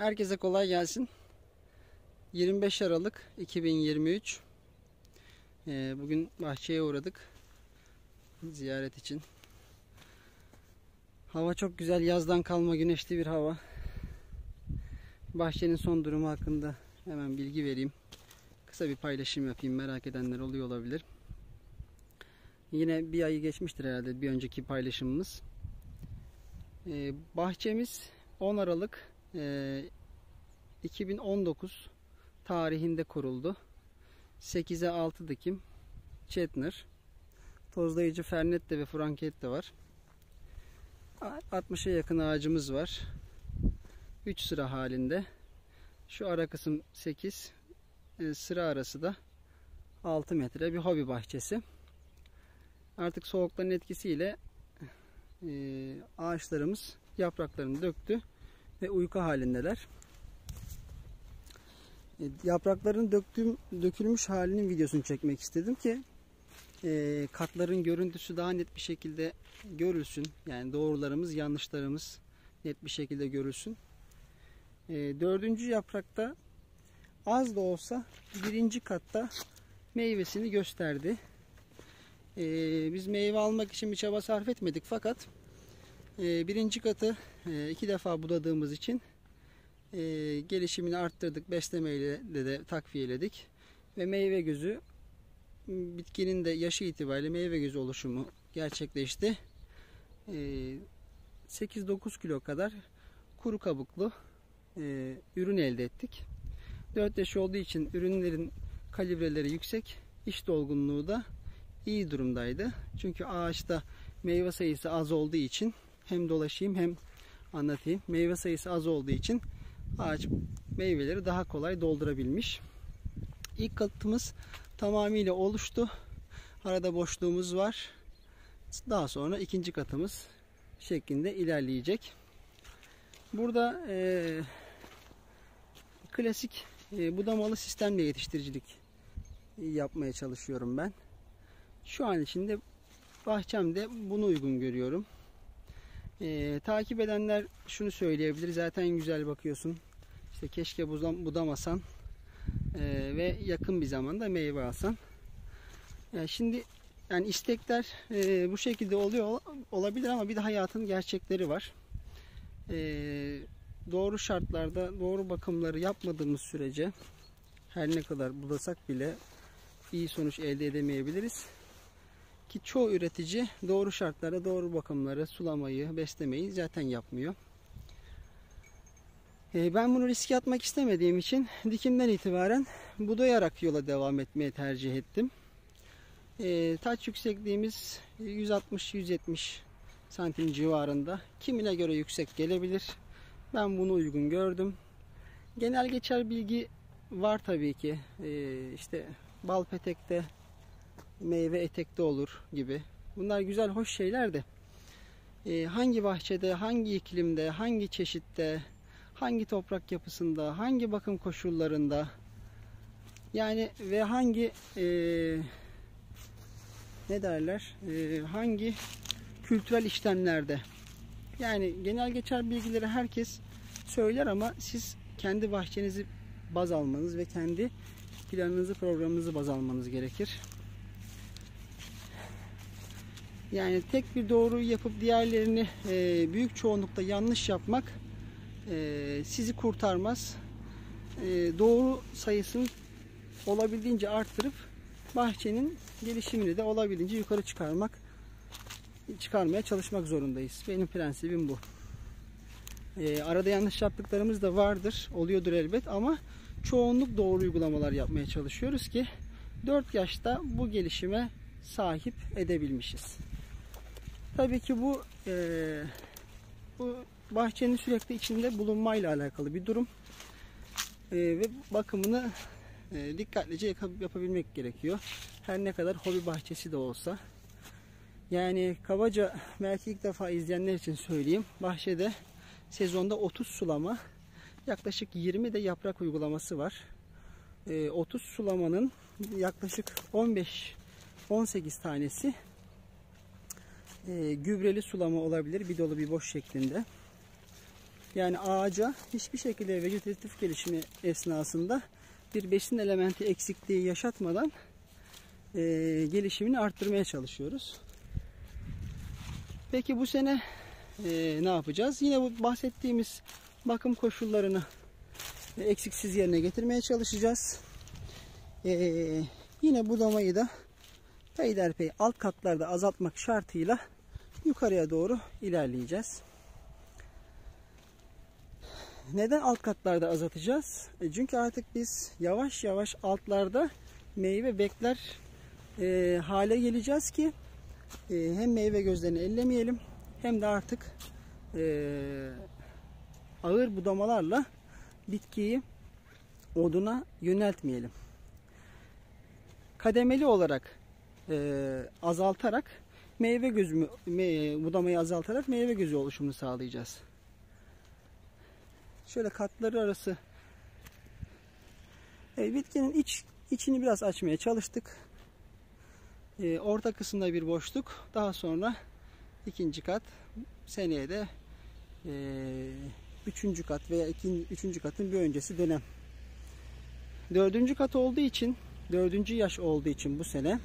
Herkese kolay gelsin. 25 Aralık 2023. Ee, bugün bahçeye uğradık. Ziyaret için. Hava çok güzel. Yazdan kalma güneşli bir hava. Bahçenin son durumu hakkında hemen bilgi vereyim. Kısa bir paylaşım yapayım. Merak edenler oluyor olabilir. Yine bir ayı geçmiştir herhalde bir önceki paylaşımımız. Ee, bahçemiz 10 Aralık e, 2019 tarihinde kuruldu. 8'e 6 dikim Chetner. Tozlayıcı Fernette ve Frankette var. 60'a yakın ağacımız var. 3 sıra halinde. Şu ara kısım 8. e, Sıra arası da 6 metre bir hobi bahçesi. Artık soğukların etkisiyle e, ağaçlarımız yapraklarını döktü ve uyku halindeler. E, yaprakların döktüğüm, dökülmüş halinin videosunu çekmek istedim ki e, katların görüntüsü daha net bir şekilde görülsün. Yani doğrularımız, yanlışlarımız net bir şekilde görülsün. E, dördüncü yaprakta az da olsa birinci katta meyvesini gösterdi. Biz meyve almak için bir çaba sarf etmedik fakat birinci katı e, iki defa budadığımız için e, gelişimini arttırdık. Beslemeyle de, de takviyeledik. Ve meyve gözü bitkinin de yaşı itibariyle meyve gözü oluşumu gerçekleşti. E, 8-9 kilo kadar kuru kabuklu e, ürün elde ettik. 4 yaş olduğu için ürünlerin kalibreleri yüksek. iş dolgunluğu da iyi durumdaydı. Çünkü ağaçta meyve sayısı az olduğu için hem dolaşayım hem anlatayım. Meyve sayısı az olduğu için ağaç meyveleri daha kolay doldurabilmiş. İlk katımız tamamıyla oluştu. Arada boşluğumuz var. Daha sonra ikinci katımız şeklinde ilerleyecek. Burada e, klasik e, budamalı sistemle yetiştiricilik yapmaya çalışıyorum ben. Şu an içinde bahçemde bunu uygun görüyorum. Ee, takip edenler şunu söyleyebilir. Zaten güzel bakıyorsun. İşte keşke budamasan ee, ve yakın bir zamanda meyve alsan. Yani şimdi yani istekler e, bu şekilde oluyor olabilir ama bir de hayatın gerçekleri var. Ee, doğru şartlarda doğru bakımları yapmadığımız sürece her ne kadar budasak bile iyi sonuç elde edemeyebiliriz. Ki çoğu üretici doğru şartlarda doğru bakımları, sulamayı, beslemeyi zaten yapmıyor. Ee, ben bunu riske atmak istemediğim için dikimden itibaren budayarak yola devam etmeye tercih ettim. Ee, taç yüksekliğimiz 160-170 santim civarında. Kimine göre yüksek gelebilir. Ben bunu uygun gördüm. Genel geçer bilgi var tabii ki. Ee, işte bal petekte meyve etekte olur gibi. Bunlar güzel, hoş şeyler de e, hangi bahçede, hangi iklimde, hangi çeşitte, hangi toprak yapısında, hangi bakım koşullarında yani ve hangi e, ne derler, e, hangi kültürel işlemlerde yani genel geçer bilgileri herkes söyler ama siz kendi bahçenizi baz almanız ve kendi planınızı, programınızı baz almanız gerekir. Yani tek bir doğru yapıp diğerlerini e, büyük çoğunlukta yanlış yapmak e, sizi kurtarmaz. E, doğru sayısını olabildiğince arttırıp bahçenin gelişimini de olabildiğince yukarı çıkarmak çıkarmaya çalışmak zorundayız. Benim prensibim bu. E, arada yanlış yaptıklarımız da vardır. Oluyordur elbet ama çoğunluk doğru uygulamalar yapmaya çalışıyoruz ki 4 yaşta bu gelişime sahip edebilmişiz. Tabii ki bu e, bu bahçenin sürekli içinde bulunmayla alakalı bir durum. E, ve bakımını e, dikkatlice yapabilmek gerekiyor. Her ne kadar hobi bahçesi de olsa. Yani kabaca belki ilk defa izleyenler için söyleyeyim. Bahçede sezonda 30 sulama yaklaşık 20 de yaprak uygulaması var. E, 30 sulamanın yaklaşık 15 18 tanesi e, gübreli sulama olabilir. Bir dolu bir boş şeklinde. Yani ağaca hiçbir şekilde vegetatif gelişimi esnasında bir besin elementi eksikliği yaşatmadan e, gelişimini arttırmaya çalışıyoruz. Peki bu sene e, ne yapacağız? Yine bu bahsettiğimiz bakım koşullarını e, eksiksiz yerine getirmeye çalışacağız. E, yine budamayı da peyderpey alt katlarda azaltmak şartıyla yukarıya doğru ilerleyeceğiz. Neden alt katlarda azaltacağız? E, çünkü artık biz yavaş yavaş altlarda meyve bekler e, hale geleceğiz ki e, hem meyve gözlerini ellemeyelim hem de artık e, ağır budamalarla bitkiyi oduna yöneltmeyelim. Kademeli olarak e, azaltarak meyve gözü me, budamayı azaltarak meyve gözü oluşumunu sağlayacağız. Şöyle katları arası evet, bitkinin iç içini biraz açmaya çalıştık. E, orta kısımda bir boşluk. Daha sonra ikinci kat seneye de e, üçüncü kat veya ikinci, üçüncü katın bir öncesi dönem. Dördüncü kat olduğu için dördüncü yaş olduğu için bu sene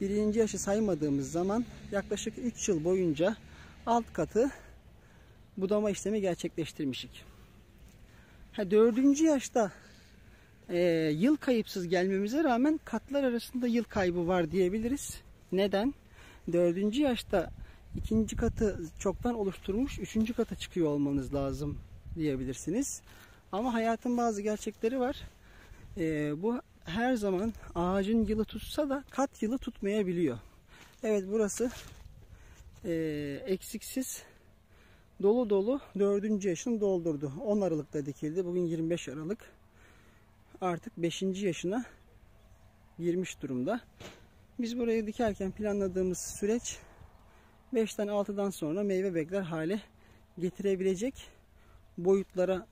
birinci yaşı saymadığımız zaman yaklaşık 3 yıl boyunca alt katı budama işlemi gerçekleştirmişik. Ha, dördüncü yaşta e, yıl kayıpsız gelmemize rağmen katlar arasında yıl kaybı var diyebiliriz. Neden? Dördüncü yaşta ikinci katı çoktan oluşturmuş, üçüncü kata çıkıyor olmanız lazım diyebilirsiniz. Ama hayatın bazı gerçekleri var. E, bu her zaman ağacın yılı tutsa da kat yılı tutmayabiliyor. Evet burası e, eksiksiz dolu dolu dördüncü yaşını doldurdu. 10 Aralık'ta dikildi. Bugün 25 Aralık. Artık 5. yaşına girmiş durumda. Biz burayı dikerken planladığımız süreç 5'ten 6'dan sonra meyve bekler hale getirebilecek boyutlara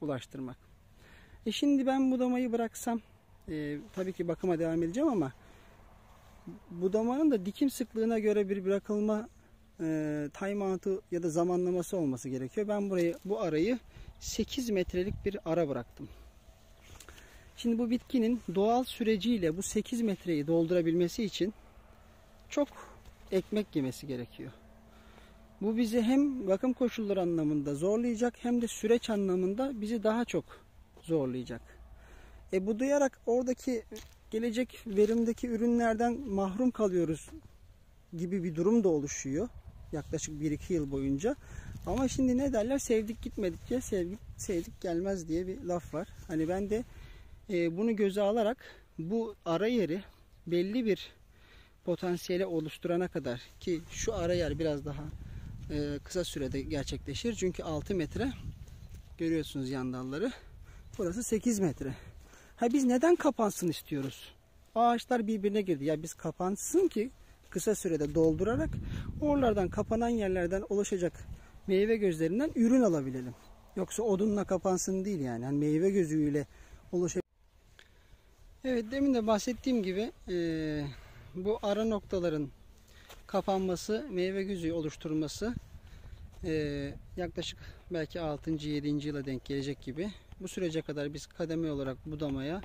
ulaştırmak. E şimdi ben budamayı bıraksam e, tabii ki bakıma devam edeceğim ama budamanın da dikim sıklığına göre bir bırakılma e, timeout'u ya da zamanlaması olması gerekiyor. Ben burayı bu arayı 8 metrelik bir ara bıraktım. Şimdi bu bitkinin doğal süreciyle bu 8 metreyi doldurabilmesi için çok ekmek yemesi gerekiyor. Bu bizi hem bakım koşulları anlamında zorlayacak hem de süreç anlamında bizi daha çok zorlayacak. E bu duyarak oradaki gelecek verimdeki ürünlerden mahrum kalıyoruz gibi bir durum da oluşuyor. Yaklaşık 1-2 yıl boyunca. Ama şimdi ne derler? Sevdik gitmedikçe sevdik, sevdik gelmez diye bir laf var. Hani ben de e, bunu göze alarak bu ara yeri belli bir potansiyeli oluşturana kadar ki şu ara yer biraz daha e, kısa sürede gerçekleşir. Çünkü 6 metre görüyorsunuz yan dalları. Burası 8 metre. Ha biz neden kapansın istiyoruz? Ağaçlar birbirine girdi. Ya biz kapansın ki kısa sürede doldurarak oralardan kapanan yerlerden oluşacak meyve gözlerinden ürün alabilelim. Yoksa odunla kapansın değil yani. yani meyve gözüyle oluşacak. Evet demin de bahsettiğim gibi e, bu ara noktaların kapanması, meyve gözü oluşturması e, yaklaşık belki 6. 7. yıla denk gelecek gibi. Bu sürece kadar biz kademe olarak budamaya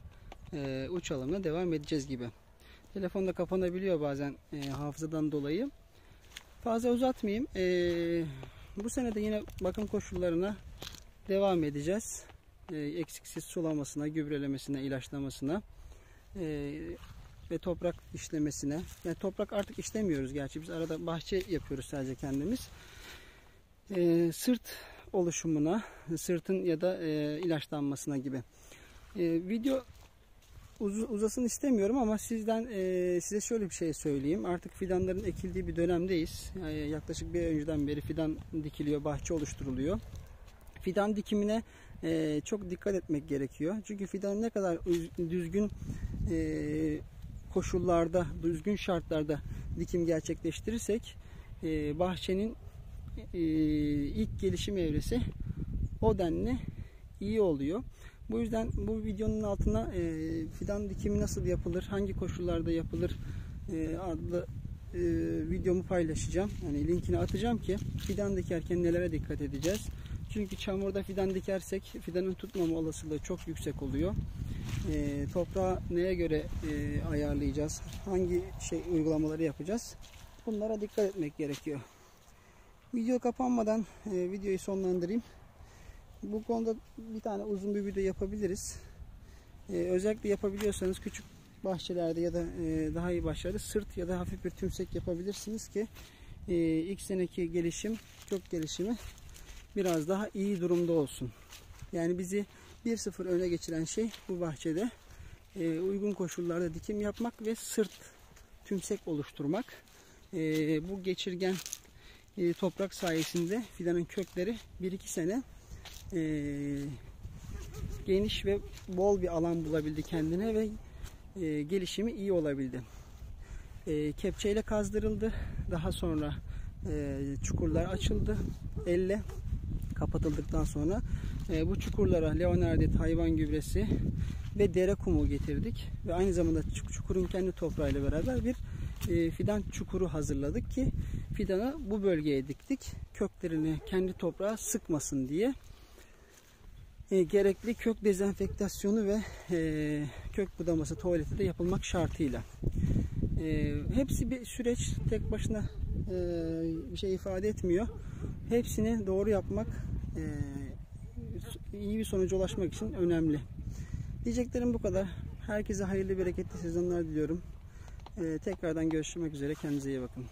e, uç alımına devam edeceğiz gibi. Telefonda kapanabiliyor bazen e, hafızadan dolayı. Fazla uzatmayayım. E, bu sene de yine bakım koşullarına devam edeceğiz. E, eksiksiz sulamasına, gübrelemesine, ilaçlamasına e, ve toprak işlemesine. Yani toprak artık işlemiyoruz gerçi. Biz arada bahçe yapıyoruz sadece kendimiz. E, sırt oluşumuna, sırtın ya da e, ilaçlanmasına gibi. E, video uz, uzasın istemiyorum ama sizden e, size şöyle bir şey söyleyeyim. Artık fidanların ekildiği bir dönemdeyiz. Yani yaklaşık bir önceden beri fidan dikiliyor, bahçe oluşturuluyor. Fidan dikimine e, çok dikkat etmek gerekiyor. Çünkü fidan ne kadar düzgün e, koşullarda, düzgün şartlarda dikim gerçekleştirirsek e, bahçenin e, ilk gelişim evresi o denli iyi oluyor. Bu yüzden bu videonun altına e, fidan dikimi nasıl yapılır, hangi koşullarda yapılır e, adlı e, videomu paylaşacağım. Yani linkini atacağım ki fidan dikerken nelere dikkat edeceğiz. Çünkü çamurda fidan dikersek fidanın tutmama olasılığı çok yüksek oluyor. E, toprağı neye göre e, ayarlayacağız? Hangi şey uygulamaları yapacağız? Bunlara dikkat etmek gerekiyor. Video kapanmadan e, videoyu sonlandırayım. Bu konuda bir tane uzun bir video yapabiliriz. E, özellikle yapabiliyorsanız küçük bahçelerde ya da e, daha iyi bahçelerde sırt ya da hafif bir tümsek yapabilirsiniz ki e, ilk seneki gelişim, kök gelişimi biraz daha iyi durumda olsun. Yani bizi 1-0 öne geçiren şey bu bahçede e, uygun koşullarda dikim yapmak ve sırt tümsek oluşturmak. E, bu geçirgen e, toprak sayesinde fidanın kökleri 1-2 sene e, geniş ve bol bir alan bulabildi kendine ve e, gelişimi iyi olabildi. E, kepçeyle kazdırıldı. Daha sonra e, çukurlar açıldı. Elle kapatıldıktan sonra e, bu çukurlara leonardit hayvan gübresi ve dere kumu getirdik ve aynı zamanda çukurun kendi toprağıyla beraber bir e, fidan çukuru hazırladık ki fidanı bu bölgeye diktik. Köklerini kendi toprağa sıkmasın diye e, gerekli kök dezenfektasyonu ve e, kök budaması tuvaleti de yapılmak şartıyla. E, hepsi bir süreç tek başına e, bir şey ifade etmiyor. Hepsini doğru yapmak e, iyi bir sonuca ulaşmak için önemli. Diyeceklerim bu kadar. Herkese hayırlı bereketli sezonlar diliyorum. E, tekrardan görüşmek üzere. Kendinize iyi bakın.